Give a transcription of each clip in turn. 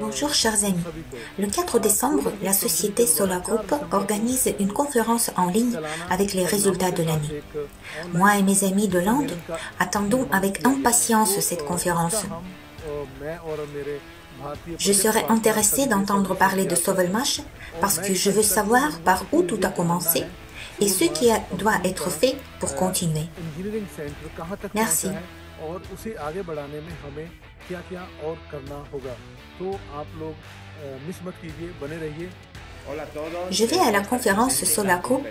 Bonjour chers amis. Le 4 décembre, la société Solar Group organise une conférence en ligne avec les résultats de l'année. Moi et mes amis de l'Inde attendons avec impatience cette conférence. Je serais intéressé d'entendre parler de Sovelmash parce que je veux savoir par où tout a commencé et ce qui doit être fait pour continuer. Merci. Je vais à la conférence Solar Group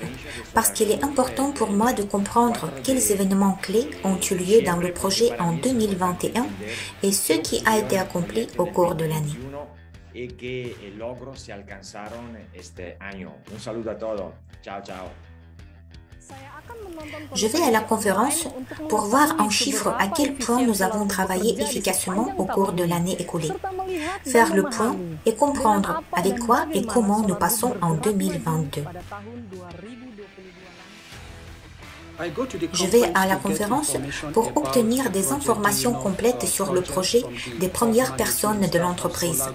parce qu'il est important pour moi de comprendre quels événements clés ont eu lieu dans le projet en 2021 et ce qui a été accompli au cours de l'année. Je vais à la conférence pour voir en chiffres à quel point nous avons travaillé efficacement au cours de l'année écoulée, faire le point et comprendre avec quoi et comment nous passons en 2022. Je vais à la conférence pour obtenir des informations complètes sur le projet des premières personnes de l'entreprise,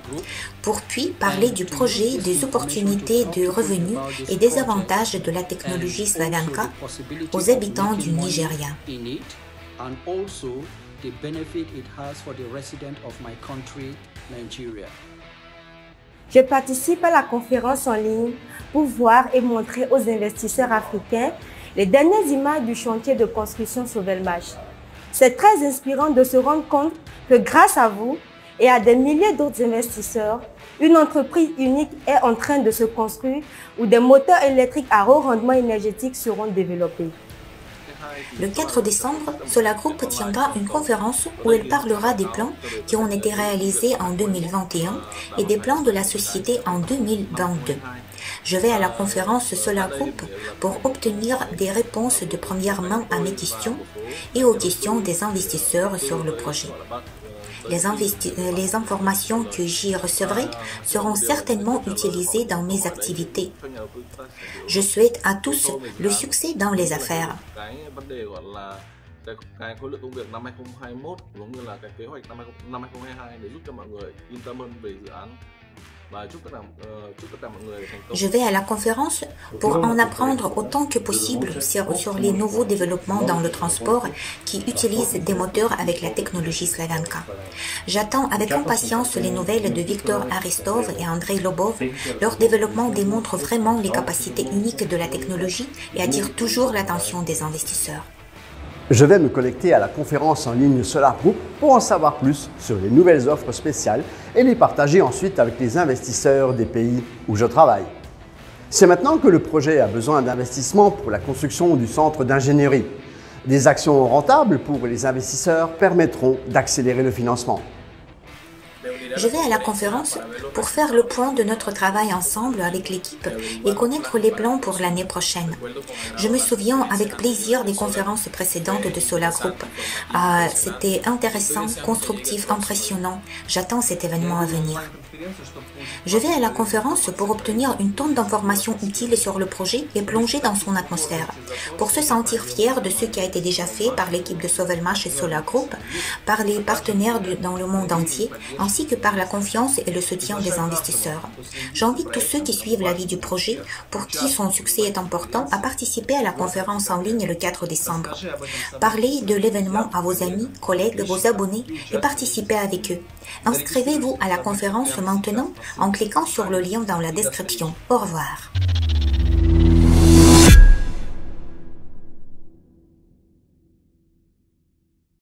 pour puis parler du projet, des opportunités de revenus et des avantages de la technologie Slaganka aux habitants du Nigeria. Je participe à la conférence en ligne pour voir et montrer aux investisseurs africains les dernières images du chantier de construction Sauvelmach. C'est très inspirant de se rendre compte que grâce à vous et à des milliers d'autres investisseurs, une entreprise unique est en train de se construire où des moteurs électriques à haut rendement énergétique seront développés. Le 4 décembre, Solar Group tiendra une conférence où elle parlera des plans qui ont été réalisés en 2021 et des plans de la société en 2022. Je vais à la conférence Solar Group pour obtenir des réponses de première main à mes questions et aux questions des investisseurs sur le projet. Les, les, informations que j'y recevrai seront certainement utilisées dans mes activités. Je souhaite à tous le succès dans les affaires. Je vais à la conférence pour en apprendre autant que possible sur, les nouveaux développements dans le transport qui utilisent des moteurs avec la technologie Slaganka. J'attends avec impatience les nouvelles de Victor Aristov et Andrei Lobov. Leur développement démontre vraiment les capacités uniques de la technologie et attire toujours l'attention des investisseurs. Je vais me connecter à la conférence en ligne Solar Group pour en savoir plus sur les nouvelles offres spéciales et les partager ensuite avec les investisseurs des pays où je travaille. C'est maintenant que le projet a besoin d'investissement pour la construction du centre d'ingénierie. Des actions rentables pour les investisseurs permettront d'accélérer le financement. Je vais à la conférence pour faire le point de notre travail ensemble avec l'équipe et connaître les plans pour l'année prochaine. Je me souviens avec plaisir des conférences précédentes de Solar Group. Ah, C'était intéressant, constructif, impressionnant. J'attends cet événement à venir. Je vais à la conférence pour obtenir une tonne d'informations utiles sur le projet et plonger dans son atmosphère. Pour se sentir fier de ce qui a été déjà fait par l'équipe de Sovelmash et Solar Group, par les partenaires dans le monde entier, ainsi que par la confiance et le soutien des investisseurs. J'invite tous ceux qui suivent la vie du projet, pour qui son succès est important, à participer à la conférence en ligne le 4 décembre. Parlez de l'événement à vos amis, collègues, vos abonnés et participez avec eux. Inscrivez-vous à la conférence maintenant en cliquant sur le lien dans la description. Au revoir.